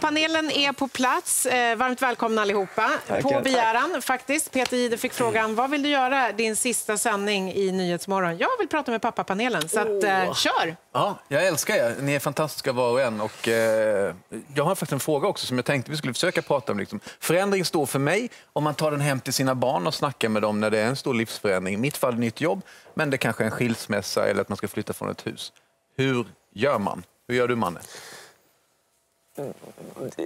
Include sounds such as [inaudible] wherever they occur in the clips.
Pappapanelen är på plats. Eh, varmt välkomna allihopa. Tackar. På begäran faktiskt. Peter Jihde fick frågan, vad vill du göra din sista sändning i Nyhetsmorgon? Jag vill prata med pappapanelen, så att, eh, kör! Ja, jag älskar er. Ni är fantastiska var och en. Och, eh, jag har faktiskt en fråga också som jag tänkte vi skulle försöka prata om. Liksom. Förändring står för mig om man tar den hem till sina barn och snackar med dem när det är en stor livsförändring. I mitt fall nytt jobb, men det kanske är en skilsmässa eller att man ska flytta från ett hus. Hur gör man? Hur gör du, Manne?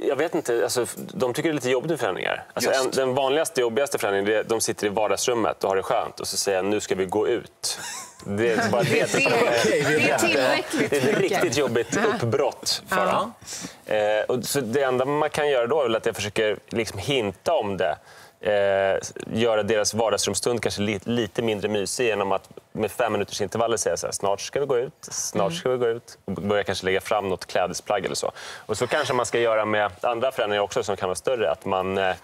Jag vet inte, alltså, de tycker det är lite jobbigt med förändringar. Alltså, en, den vanligaste, jobbigaste förändringen är de sitter i vardagsrummet och har det skönt och så säger nu ska vi gå ut. Det är bara det. Det, det är tillräckligt Det är ett riktigt jobbigt uppbrott för dem. Eh, och så det enda man kan göra då är väl att jag försöker liksom hinta om det. Eh, göra deras vardagsrumsstund kanske li, lite mindre mysig genom att med fem minuters intervaller säga så här, snart ska vi gå ut, snart ska vi gå ut. Och börja kanske lägga fram något klädesplagg eller så. Och så kanske man ska göra med andra förändringar också som kan vara större. Att man... Eh,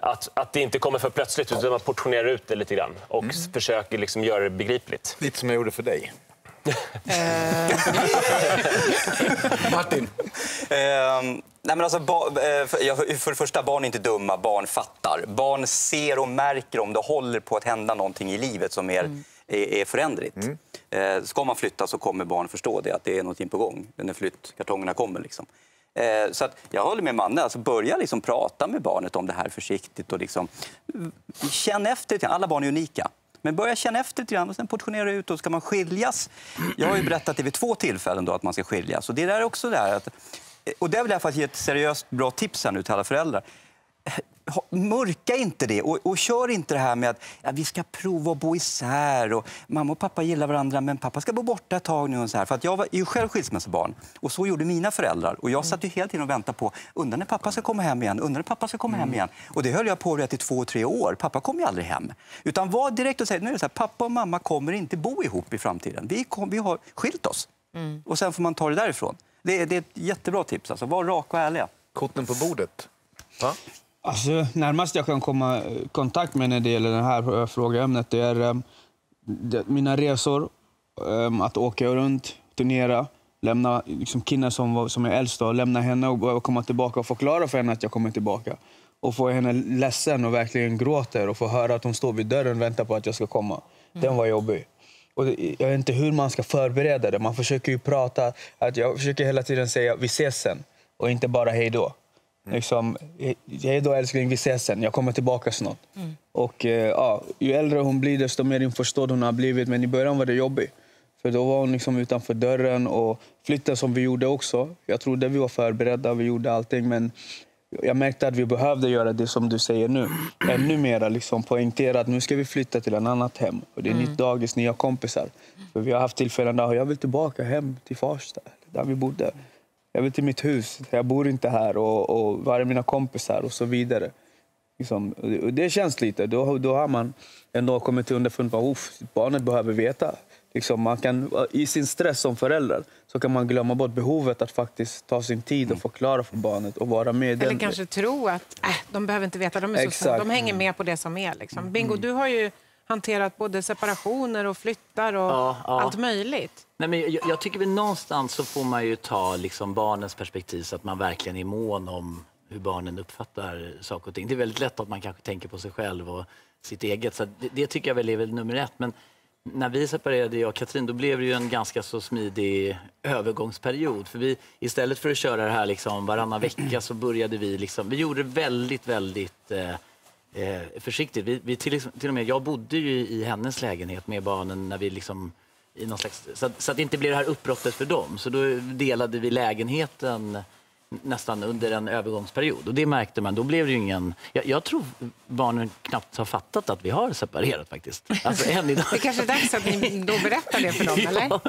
att, att det inte kommer för plötsligt, utan man portionerar ut det lite grann och försöker liksom göra det begripligt. Lite som jag gjorde för dig. [laughs] Martin? Ehm, nej men alltså, eh, för, det första, barn är inte dumma, barn fattar. Barn ser och märker om det håller på att hända någonting i livet som är, är, är föränderligt. Eh, ska man flytta så kommer barn förstå det, att det är någonting på gång när flyttkartongerna kommer. Liksom. Eh, så att jag håller med Manne, alltså börja liksom prata med barnet om det här försiktigt och liksom, mm, känn efter. Alla barn är unika. Men börja känna efter lite grann och sen portionera ut och ska man skiljas. Jag har ju berättat det vid två tillfällen då att man ska skiljas. Och det där är också där att, och där vill jag faktiskt ge ett seriöst bra tips här nu till alla föräldrar. Ha- Mörka inte det och, och kör inte det här med att ja, vi ska prova att bo isär och mamma och pappa gillar varandra men pappa ska bo borta ett tag nu. Och så här. För att jag var är ju själv skilsmässobarn och så gjorde mina föräldrar. Och jag satt ju hela tiden och väntade på undrar när pappa ska komma hem igen, undrar när pappa ska komma hem igen. Och det höll jag på rätt i två, tre år. Pappa kom ju aldrig hem. Utan var direkt och säg nu är det så här, pappa och mamma kommer inte bo ihop i framtiden. Vi, kom, vi har skilt oss. Och sen får man ta det därifrån. Det är, det är ett jättebra tips. Alltså. Var raka och ärliga. Korten på bordet. Va? Alltså, närmast jag kan komma i kontakt med när det gäller det här eh, frågeämnet det är eh, det, mina resor. eh, att åka runt, turnera, lämna liksom, Kinna som, var, som är äldst, då, lämna henne och komma tillbaka och förklara för henne att jag kommer tillbaka. Och få henne ledsen och verkligen gråter och få höra att hon står vid dörren och väntar på att jag ska komma. Den var jobbig. Och jag vet inte hur man ska förbereda det. Man försöker ju prata. Att jag försöker hela tiden säga vi ses sen och inte bara hej då. Liksom, hej då älskling, vi ses sen. Jag kommer tillbaka snart. Och, eh, ja, ju äldre hon blir desto mer införstådd hon har blivit. Men i början var det jobbigt. För då var hon liksom utanför dörren och flytten som vi gjorde också. Jag trodde vi var förberedda, vi gjorde allting. Men jag märkte att vi behövde göra det som du säger nu. Ännu mer liksom poängtera att nu ska vi flytta till ett annat hem. Och det är nytt dagis, nya kompisar. För vi har haft tillfällen där jag vill tillbaka hem till Farsta, där vi bodde. Jag vill till mitt hus, jag bor inte här. Och, och var är mina kompisar? Och så vidare. Liksom, det- känns lite. Då, då har man ändå kommit till underfund med att barnet behöver veta. Liksom man kan, I sin stress som förälder så kan man glömma bort behovet att faktiskt ta sin tid och förklara för barnet och vara med. Eller kanske tro att äh, de behöver inte veta, de, är så Exakt. Mm. de hänger med på det som är. Liksom. Bingo, du har ju hanterat både separationer och flyttar och Ja, ja. allt möjligt. Nej, men jag, jag tycker väl någonstans så får man ju ta liksom barnens perspektiv så att man verkligen är mån om hur barnen uppfattar saker och ting. Det är väldigt lätt att man kanske tänker på sig själv och sitt eget. Så det, det tycker jag väl är väl nummer ett. Men när vi separerade, jag och Katrin, då blev det ju en ganska så smidig övergångsperiod. För vi, istället för att köra det här liksom varannan vecka så började vi liksom, vi gjorde väldigt, väldigt eh, eh, försiktigt. Vi, vi till, till och med, jag bodde ju i hennes lägenhet med barnen när vi liksom i någon slags, så, att, så att det inte blir det här uppbrottet för dem. Så då delade vi lägenheten nästan under en övergångsperiod. Och det märkte man. Då blev det ingen... Jag, jag tror barnen knappt har fattat att vi har separerat faktiskt. Alltså än idag. Det kanske är dags att ni då berättar det för dem, [laughs] eller? Ja.